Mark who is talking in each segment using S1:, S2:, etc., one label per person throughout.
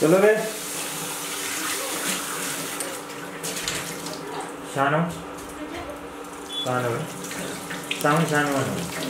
S1: चलो बे शानो। शानो। शानो शानो।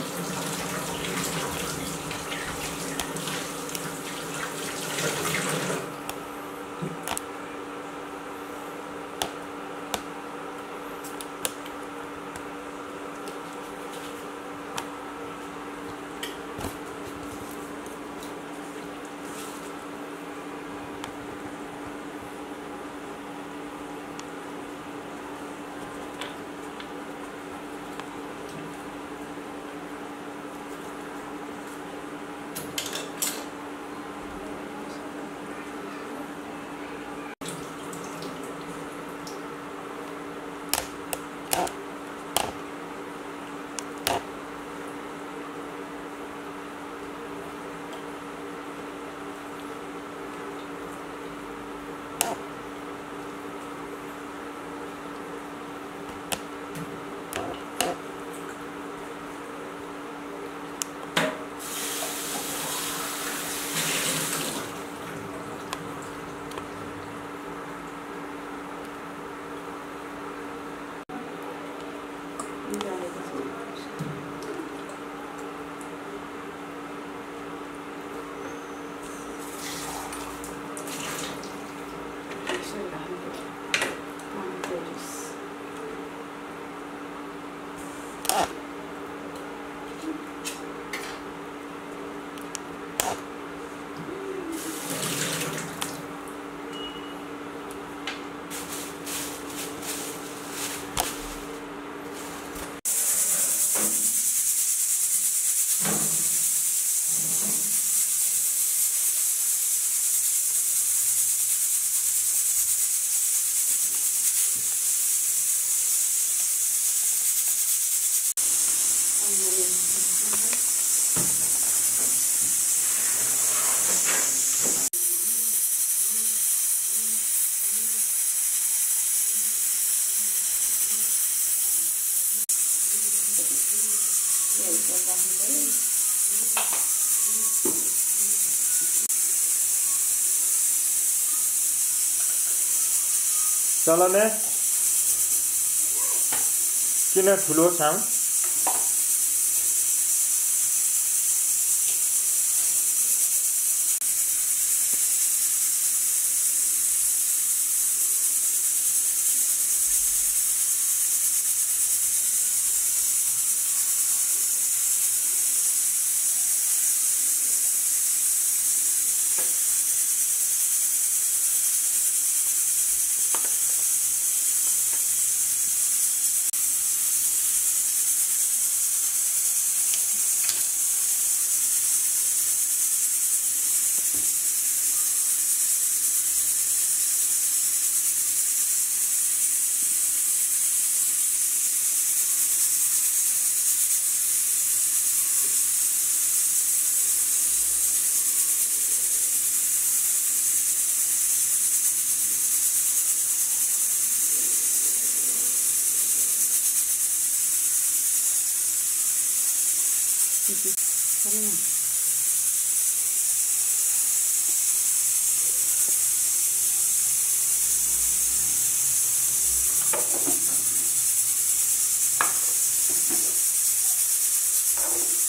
S1: साउन्ड सानो गर्नु चलने किन ठुलो साउन्ड 그러면 Thank you.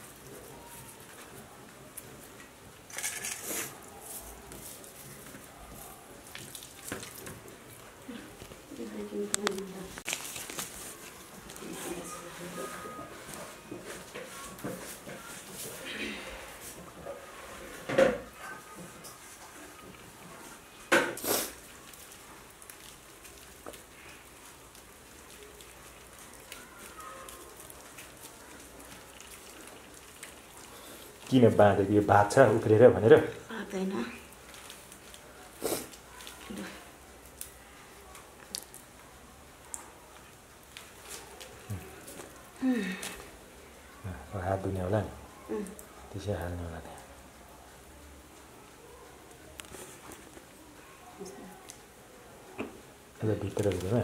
S2: किन बाँधेको यो भात छ? उक्रेर भनेर। हात धुने होला नि। त्यसै हाल्ने होला त्यहाँ। भित्र भित्रमै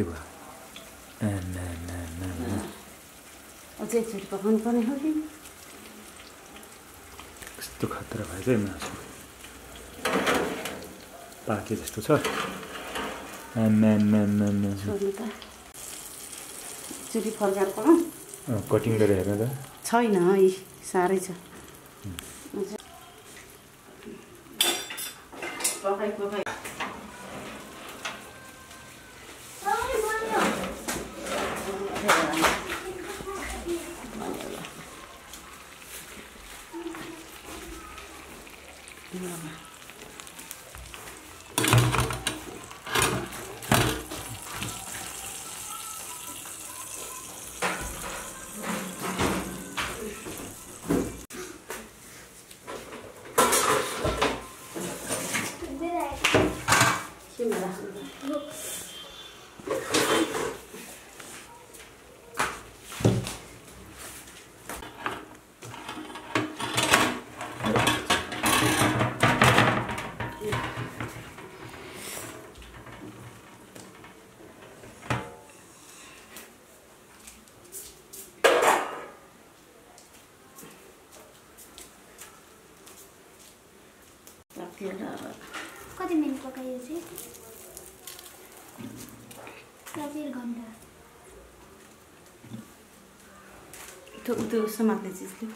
S2: के भयो आमामामामा।
S1: अझै एकचोटि पकाउनु पर्ने हो कि?
S2: कस्तो खतरा भएछ है मासु पाके जस्तो छ।
S1: फर्काएर पकाउँ
S2: कटिङ गरेर हेर्नु त।
S1: छैन यी साह्रै छ। 慢点吧。你看。进来。了。तेल र
S3: कति मिनट पकायो चाहिँ? डेढ घन्टा।
S1: त्यो त्यो समात्ने चिजले।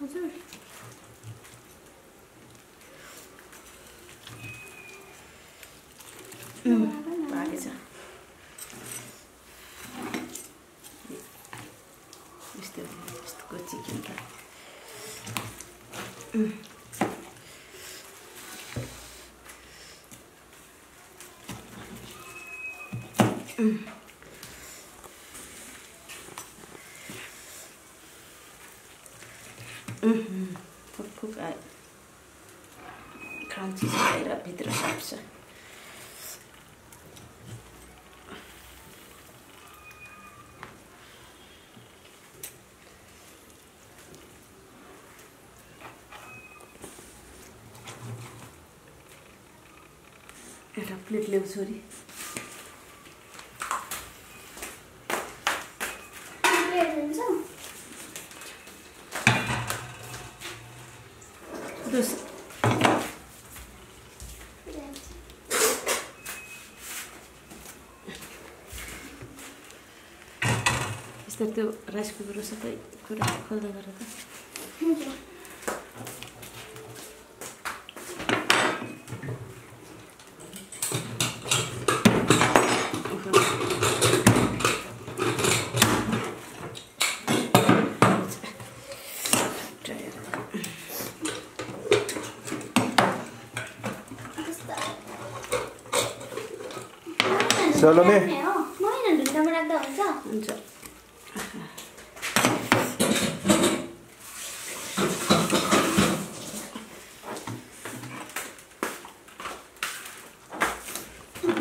S3: हजुर।
S1: पाकेछ फुक फुक आयो क्रन्ची आएर भित्र साप्छ एउटा प्लेट ल्याऊ छोरी
S3: त्यो राइस कुकर सबै कुरा खोल्दै गरेर
S1: ढुङ्गामा राख्दा हुन्छ.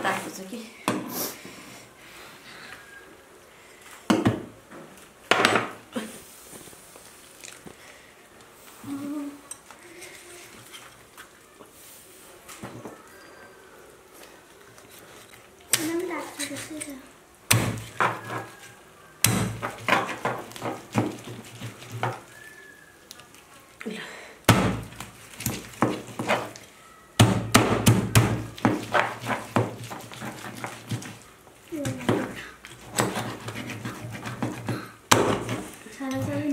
S3: Tá, isso
S1: aqui. Não
S3: dá.